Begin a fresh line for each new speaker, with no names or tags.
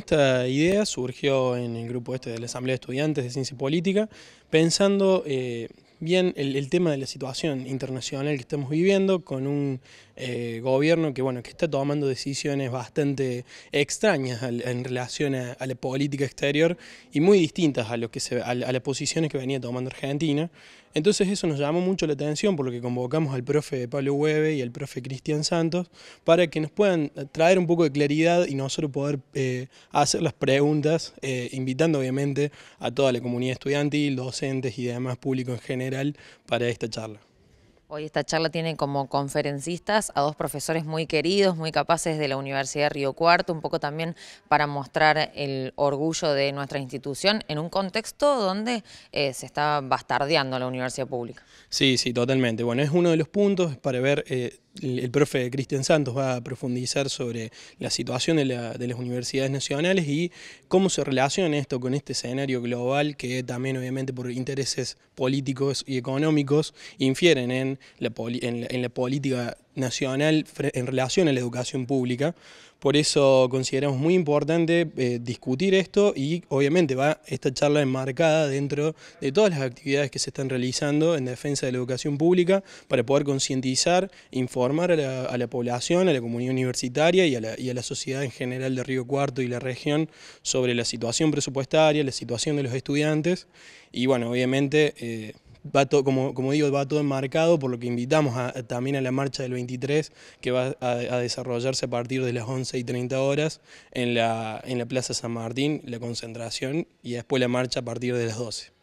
Esta idea surgió en el grupo este de la Asamblea de Estudiantes de Ciencia y Política, pensando eh, bien el, tema de la situación internacional que estamos viviendo, con un eh, gobierno que, bueno, que está tomando decisiones bastante extrañas en relación a, la política exterior y muy distintas a, lo que se, a, las posiciones que venía tomando Argentina. Entonces eso nos llamó mucho la atención por lo que convocamos al profe Pablo Hueve y al profe Cristian Santos para que nos puedan traer un poco de claridad y nosotros poder eh, hacer las preguntas, eh, invitando obviamente a toda la comunidad estudiantil, docentes y demás público en general para esta charla.
Hoy esta charla tiene como conferencistas a dos profesores muy queridos, muy capaces de la Universidad de Río Cuarto, un poco también para mostrar el orgullo de nuestra institución en un contexto donde eh, se está bastardeando la universidad pública.
Sí, sí, totalmente. Bueno, es uno de los puntos para ver... Eh, el profe Cristian Santos va a profundizar sobre la situación de, las universidades nacionales y cómo se relaciona esto con este escenario global que también obviamente por intereses políticos y económicos infieren en la, en la política nacional en relación a la educación pública. Por eso consideramos muy importante eh, discutir esto y obviamente va esta charla enmarcada dentro de todas las actividades que se están realizando en defensa de la educación pública para poder concientizar, informar a la, población, a la comunidad universitaria y a, la, sociedad en general de Río Cuarto y la región sobre la situación presupuestaria, la situación de los estudiantes y bueno, obviamente... Eh, va todo, como, como digo, va todo enmarcado, por lo que invitamos también a la marcha del 23, que va a, desarrollarse a partir de las 11 y 30 horas en la, en la Plaza San Martín, la concentración, y después la marcha a partir de las 12.